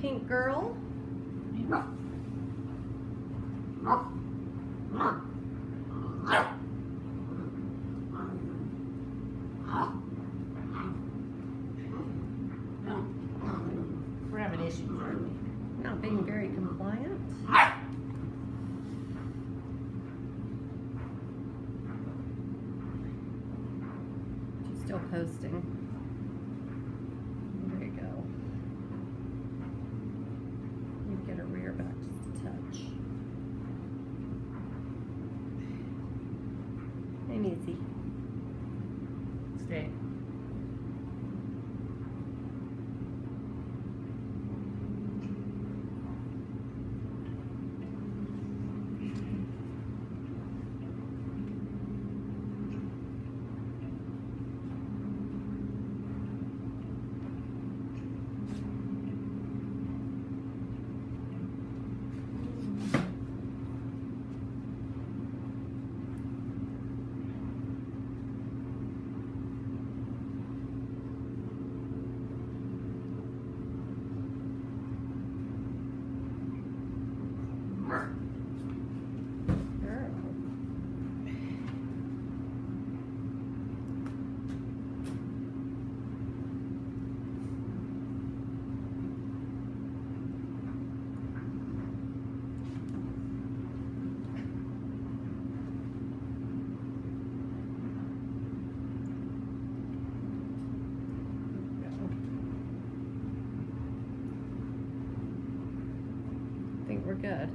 Pink girl. We're having issues, aren't we? Not being very compliant. She's still posting. Hey, we're good.